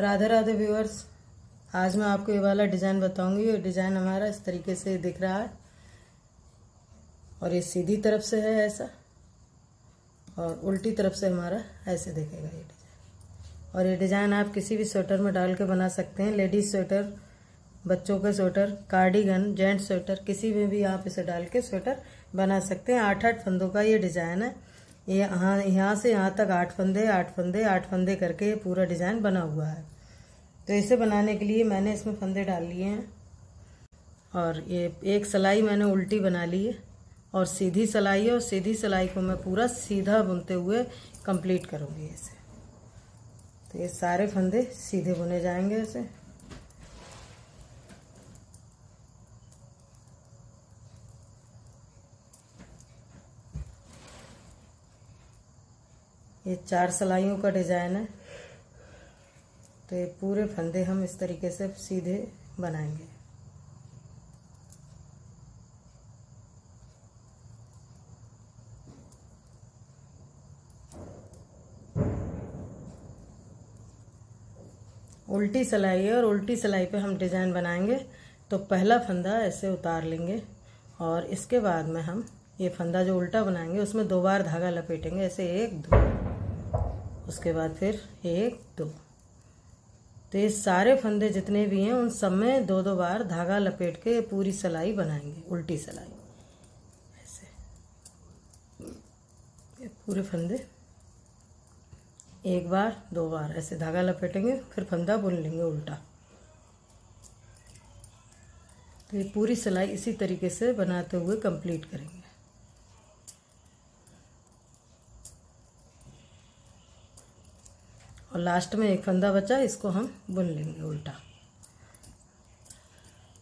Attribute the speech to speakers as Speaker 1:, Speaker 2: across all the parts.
Speaker 1: Radhe Radhe viewers, आज मैं आपको ये वाला डिज़ाइन बताऊँगी। ये डिज़ाइन हमारा इस तरीके से दिख रहा है और ये सीधी तरफ़ से है ऐसा और उल्टी तरफ़ से हमारा ऐसे दिखेगा ये डिज़ाइन। और ये डिज़ाइन आप किसी भी स्वेटर में डाल के बना सकते हैं। लेडीज़ स्वेटर, बच्चों के स्वेटर, कार्डिगन, जेंट्स स्वेटर, किसी में भी आप इसे डाल के स्वेटर बना सकते हैं। आठ आठ फंदों का ये डिज़ाइन है। ये यहाँ यहाँ से यहाँ तक आठ फंदे आठ फंदे आठ फंदे करके पूरा डिज़ाइन बना हुआ है। तो इसे बनाने के लिए मैंने इसमें फंदे डाल लिए हैं। और ये एक सिलाई मैंने उल्टी बना ली है। और सीधी सिलाई है, और सीधी सिलाई को मैं पूरा सीधा बुनते हुए कंप्लीट करूँगी इसे। तो ये सारे फंदे सीधे बुने जाएँगे ऐसे ये चार सिलाइयों का डिज़ाइन है। तो ये पूरे फंदे हम इस तरीके से सीधे बनाएँगे। उल्टी सिलाई है और उल्टी सिलाई पे हम डिज़ाइन बनाएँगे। तो पहला फंदा ऐसे उतार लेंगे और इसके बाद में हम ये फंदा जो उल्टा बनाएँगे, उसमें दो बार धागा लपेटेंगे, ऐसे एक, दो। उसके बाद फिर एक, दो। तो ये सारे फंदे जितने भी हैं, उन सब में दो दो बार धागा लपेट के पूरी सिलाई बनाएँगे, उल्टी सिलाई। ऐसे। पूरे फंदे। एक बार, दो बार, ऐसे धागा लपेटेंगे, फिर फंदा बुन लेंगे उल्टा। तो ये पूरी सिलाई इसी तरीके से बनाते हुए कंप्लीट करेंगे। और लास्ट में एक फंदा बचा, इसको हम बुन लेंगे उल्टा।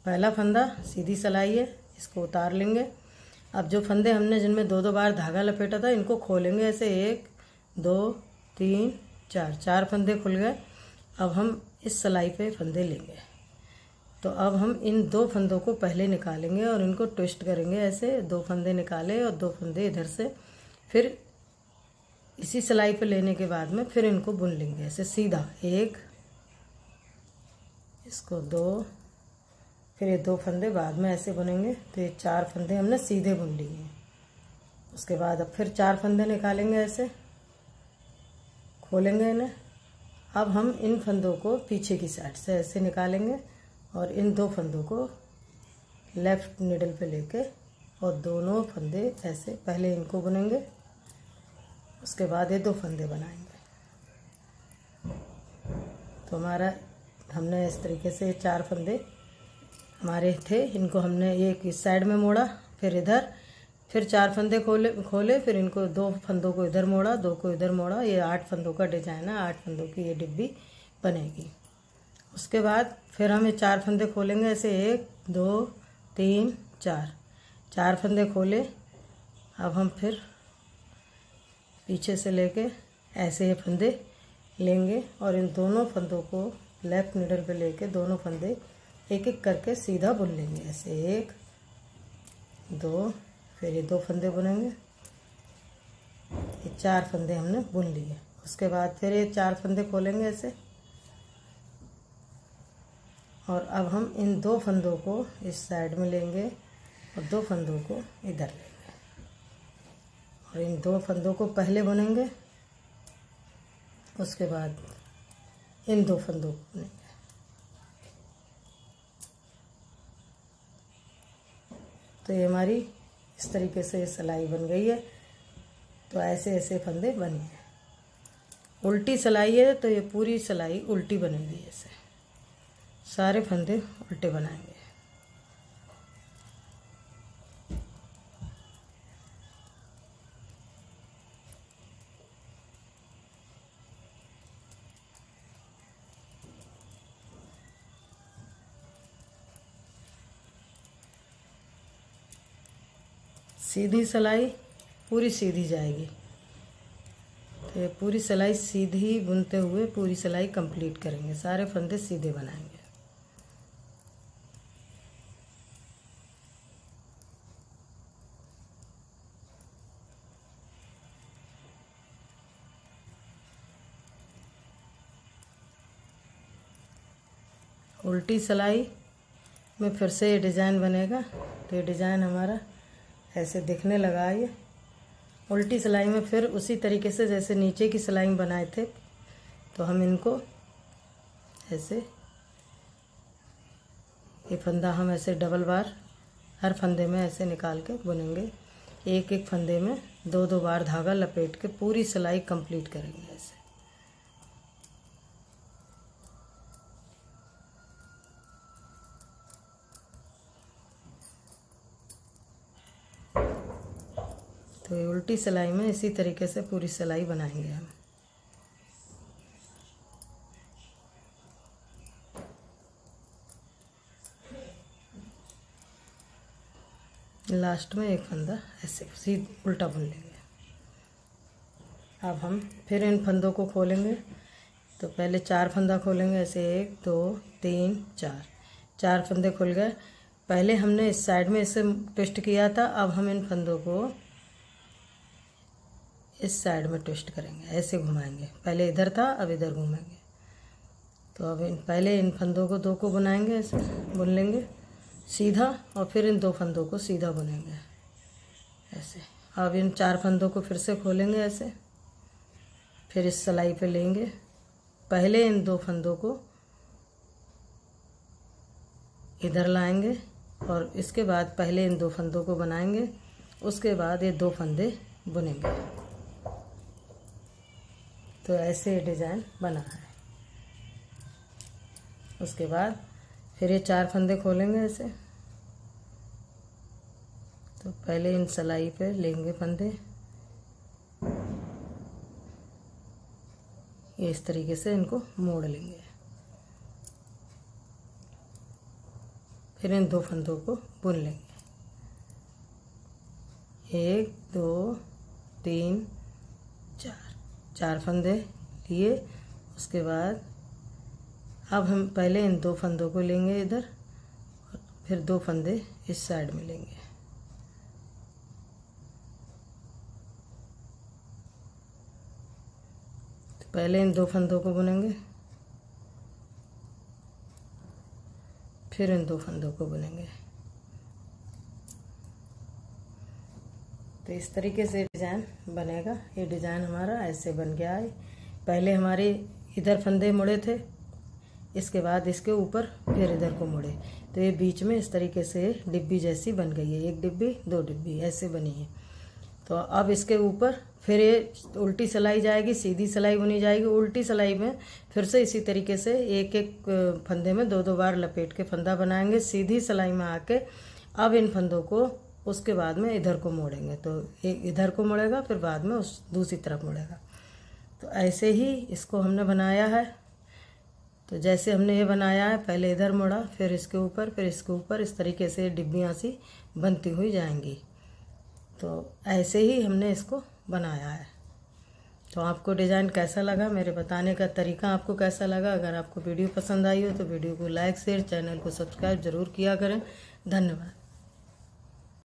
Speaker 1: पहला फंदा सीधी सिलाई है, इसको उतार लेंगे। अब जो फंदे हमने, जिनमें दो दो बार धागा लपेटा था, इनको खोलेंगे ऐसे एक, दो, तीन, चार चार फंदे खुल गए। अब हम इस सिलाई पे फंदे लेंगे। तो अब हम इन दो फंदों को पहले निकालेंगे और इनको ट्विस्ट करेंगे ऐसे, दो फंदे निकाले और दो फंदे इधर से, फिर इसी सिलाई पे लेने के बाद में फिर इनको बुन लेंगे। ऐसे सीधा एक, इसको दो, फिर ये दो फंदे बाद में ऐसे बुनेंगे। तो ये चार फंदे हमने सीधे बुन लिए। उसके बाद अब फिर चार फंदे निकालेंगे ऐसे। खोलेंगे इन्हें। अब हम इन फंदों को पीछे की साइड से ऐसे निकालेंगे और इन दो फंदों को लेफ़्ट निडल पे लेके और दोनों फंदे ऐसे पहले इनको बुनेंगे। उसके बाद ये दो फंदे बनाएँगे। तो हमारा, हमने इस तरीके से चार फंदे हमारे थे। इनको हमने एक इस साइड में मोड़ा, फिर इधर, फिर चार फंदे खोले खोले, फिर इनको दो फंदों को इधर मोड़ा, दो को इधर मोड़ा। ये आठ फंदों का डिज़ाइन है, आठ फंदों की ये डिब्बी बनेगी। उसके बाद फिर हम ये चार फंदे खोलेंगे, ऐसे एक, दो, तीन, चार। चार फंदे खोले, अब हम फिर पीछे से लेके ऐसे ये फंदे लेंगे और इन दोनों फंदों को लेफ़्ट मिडल पे लेके दोनों फंदे एक एक करके सीधा बुन लेंगे। ऐसे एक, दो, फिर ये दो फंदे बुनेंगे। ये चार फंदे हमने बुन लिए। उसके बाद फिर ये चार फंदे खोलेंगे ऐसे। और अब हम इन दो फंदों को इस साइड में लेंगे और दो फंदों को इधर लेंगे। और इन दो फंदों को पहले बुनेंगे, उसके बाद इन दो फंदों को बुनेंगे। तो ये हमारी इस तरीके से सिलाई बन गई है तो ऐसे ऐसे फंदे बने उल्टी सिलाई है तो ये पूरी सिलाई उल्टी बनेगी ऐसे। सारे फंदे उल्टे बनाएँगे। सीधी सिलाई पूरी सीधी जाएगी। तो ये पूरी सिलाई सीधी बुनते हुए पूरी सिलाई कंप्लीट करेंगे। सारे फंदे सीधे बनाएँगे। उल्टी सिलाई में फिर से ये डिज़ाइन बनेगा। तो ये डिज़ाइन हमारा ऐसे दिखने लगा ये। उल्टी सिलाई में फिर उसी तरीके से जैसे नीचे की सिलाई बनाए थे तो हम इनको ऐसे, ये फंदा हम ऐसे डबल बार, हर फंदे में ऐसे निकाल के बुनेंगे। एक एक फंदे में दो दो बार धागा लपेट के पूरी सिलाई कंप्लीट करेंगे ऐसे। तो उल्टी सिलाई में इसी तरीके से पूरी सिलाई बनाएँगे हम लास्ट में एक फंदा ऐसे सीध उल्टा बुन लेंगे। अब हम फिर इन फंदों को खोलेंगे। तो पहले चार फंदा खोलेंगे, ऐसे एक, दो, तीन, चार। चार फंदे खुल गए। पहले हमने इस साइड में इसे ट्विस्ट किया था, अब हम इन फंदों को इस साइड में ट्विस्ट करेंगे, ऐसे घुमाएँगे। पहले इधर था, अब इधर घूमेंगे। तो अब इन, पहले इन फंदों को दो को बुनाएँगे, ऐसे बुन लेंगे, सीधा, और फिर इन दो फंदों को सीधा बुनेंगे, ऐसे। अब इन चार फंदों को फिर से खोलेंगे, ऐसे। फिर इस सिलाई पे लेंगे। पहले इन दो फंदों को इधर लाएँगे, और इसके बाद पहले इन दो फंदों को बनाएँगे, उसके बाद ये दो फंदे बुनेंगे। तो ऐसे डिज़ाइन बना है। उसके बाद फिर ये चार फंदे खोलेंगे ऐसे। तो पहले इन सलाई पे लेंगे फंदे। ये इस तरीके से इनको मोड़ लेंगे। फिर इन दो फंदों को बुन लेंगे। एक, दो, तीन चार फंदे लिए, उसके बाद अब हम पहले इन दो फंदों को लेंगे इधर, फिर दो फंदे इस साइड में लेंगे। तो पहले इन दो फंदों को बुनेंगे, फिर इन दो फंदों को बुनेंगे। तो इस तरीके से डिज़ाइन बनेगा। ये डिज़ाइन हमारा ऐसे बन गया है। पहले हमारे इधर फंदे मुड़े थे, इसके बाद इसके ऊपर फिर इधर को मुड़े। तो ये बीच में इस तरीके से डिब्बी जैसी बन गई है। एक डिब्बी, दो डिब्बी, ऐसे बनी है। तो अब इसके ऊपर फिर ये उल्टी सिलाई जाएगी, सीधी सिलाई बुनी जाएगी। उल्टी सिलाई में फिर से इसी तरीके से एक एक फंदे में दो दो बार लपेट के फंदा बनाएँगे। सीधी सिलाई में आके अब इन फंदों को उसके बाद में इधर को मोड़ेंगे। तो एक इधर को मोड़ेगा, फिर बाद में उस दूसरी तरफ़ मुड़ेगा। तो ऐसे ही इसको हमने बनाया है। तो जैसे हमने ये बनाया है, पहले इधर मोड़ा, फिर इसके ऊपर, फिर इसके ऊपर, इस तरीके से डिब्बियाँ सी बनती हुई जाएँगी। तो ऐसे ही हमने इसको बनाया है। तो आपको डिज़ाइन कैसा लगा, मेरे बताने का तरीका आपको कैसा लगा? अगर आपको वीडियो पसंद आई हो तो वीडियो को लाइक, शेयर, चैनल को सब्सक्राइब ज़रूर किया करें। धन्यवाद।